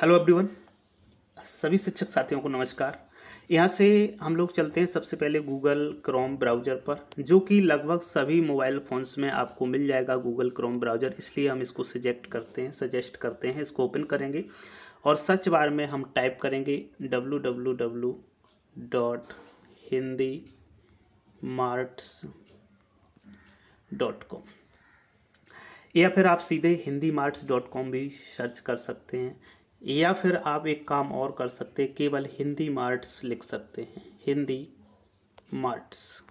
Hello everyone सभी शिक्षक साथियों को नमस्कार। यहाँ से हम लोग चलते हैं सबसे पहले गूगल क्रोम ब्राउज़र पर, जो कि लगभग सभी मोबाइल फ़ोन्स में आपको मिल जाएगा गूगल क्रोम ब्राउज़र इसलिए हम इसको सजेक्ट करते हैं सजेस्ट करते हैं, इसको ओपन करेंगे और सर्च बार में हम टाइप करेंगे W W W dot Hindi marts dot com या फिर आप सीधे हिंदी मार्ट्स डॉट कॉम भी सर्च कर सकते हैं। या फिर आप एक काम और कर सकते हैं, केवल हिंदी मार्ट्स लिख सकते हैं। हिंदी मार्ट्स।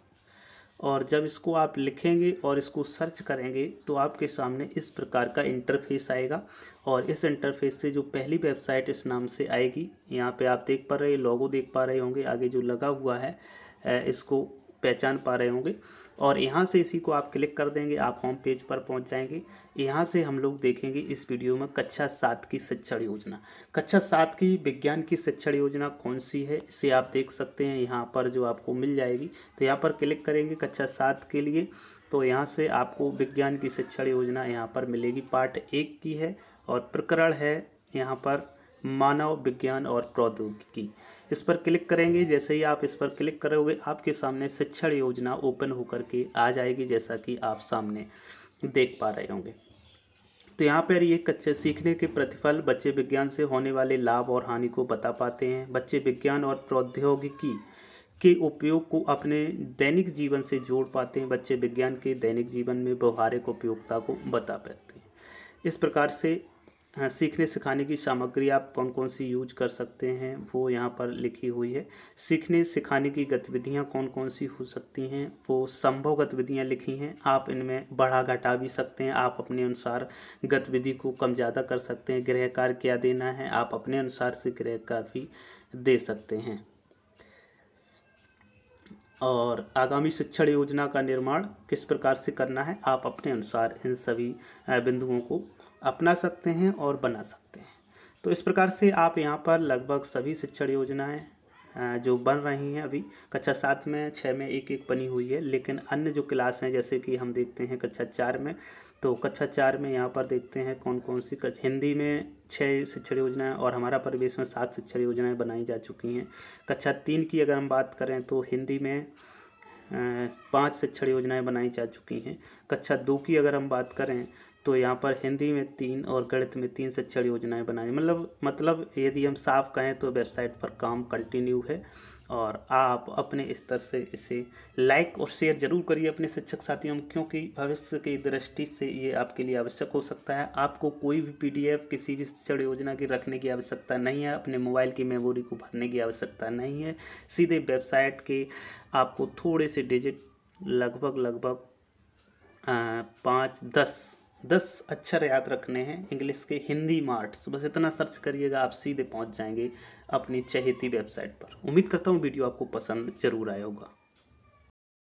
और जब इसको आप लिखेंगे और इसको सर्च करेंगे तो आपके सामने इस प्रकार का इंटरफेस आएगा। और इस इंटरफेस से जो पहली वेबसाइट इस नाम से आएगी, यहाँ पे आप देख पा रहे लोगो देख पा रहे होंगे, आगे जो लगा हुआ है इसको पहचान पा रहे होंगे और यहाँ से इसी को आप क्लिक कर देंगे, आप होम पेज पर पहुँच जाएँगे। यहाँ से हम लोग देखेंगे इस वीडियो में कक्षा सात की शिक्षण योजना। कक्षा सात की विज्ञान की शिक्षण योजना कौन सी है, इसे आप देख सकते हैं। यहाँ पर जो आपको मिल जाएगी तो यहाँ पर क्लिक करेंगे कक्षा सात के लिए तो यहाँ से आपको विज्ञान की शिक्षण योजना यहाँ पर मिलेगी। पार्ट एक की है और प्रकरण है यहाँ पर मानव विज्ञान और प्रौद्योगिकी। इस पर क्लिक करेंगे। जैसे ही आप इस पर क्लिक करोगे, आपके सामने शिक्षण योजना ओपन होकर के आ जाएगी, जैसा कि आप सामने देख पा रहे होंगे। तो यहाँ पर ये कच्चे सीखने के प्रतिफल बच्चे विज्ञान से होने वाले लाभ और हानि को बता पाते हैं। बच्चे विज्ञान और प्रौद्योगिकी के उपयोग को अपने दैनिक जीवन से जोड़ पाते हैं। बच्चे विज्ञान के दैनिक जीवन में व्यवहारिक उपयोगिता को बता पाते हैं। इस प्रकार से सीखने सिखाने की सामग्री आप कौन कौन सी यूज़ कर सकते हैं, वो यहाँ पर लिखी हुई है। सीखने सिखाने की गतिविधियाँ कौन कौन सी हो सकती हैं, वो संभव गतिविधियाँ लिखी हैं, आप इनमें बढ़ा घटा भी सकते हैं, आप अपने अनुसार गतिविधि को कम ज़्यादा कर सकते हैं गृह कार्य क्या देना है, आप अपने अनुसार से गृह कार्य भी दे सकते हैं। और आगामी शिक्षण योजना का निर्माण किस प्रकार से करना है, आप अपने अनुसार इन सभी बिंदुओं को अपना सकते हैं और बना सकते हैं। तो इस प्रकार से आप यहाँ पर लगभग सभी शिक्षण योजनाएँ जो बन रही हैं अभी, कक्षा सात में छः में एक एक बनी हुई है। लेकिन अन्य जो क्लास हैं, जैसे कि हम देखते हैं कक्षा चार में तो कक्षा चार में यहाँ पर देखते हैं कौन कौन सी कक्षा हिंदी में छः शिक्षण योजनाएँ और हमारा परिवेश में सात शिक्षण योजनाएँ बनाई जा चुकी हैं। कक्षा तीन की अगर हम बात करें तो हिंदी में पाँच शिक्षण योजनाएँ बनाई जा चुकी हैं। कक्षा दो की अगर हम बात करें तो यहाँ पर हिंदी में तीन और गणित में तीन शिक्षण योजनाएँ बनाई। मतलब मतलब यदि हम साफ़ कहें तो वेबसाइट पर काम कंटिन्यू है और आप अपने स्तर से इसे लाइक और शेयर ज़रूर करिए अपने शिक्षक साथियों, क्योंकि भविष्य की दृष्टि से ये आपके लिए आवश्यक हो सकता है। आपको कोई भी पीडीएफ किसी भी शिक्षण योजना की रखने की आवश्यकता नहीं है। अपने मोबाइल की मेमोरी को भरने की आवश्यकता नहीं है। सीधे वेबसाइट के आपको थोड़े से डिजिट लगभग लगभग पाँच, दस दस अक्षर याद रखने हैं इंग्लिश के, हिंदी मार्ट्स। बस इतना सर्च करिएगा, आप सीधे पहुँच जाएँगे अपनी चहेती वेबसाइट पर। उम्मीद करता हूँ वीडियो आपको पसंद ज़रूर आया होगा।